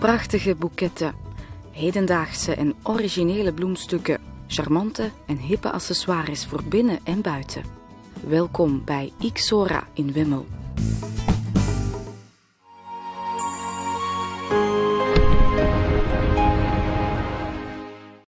Prachtige boeketten, hedendaagse en originele bloemstukken, charmante en hippe accessoires voor binnen en buiten. Welkom bij Xora in Wemmel.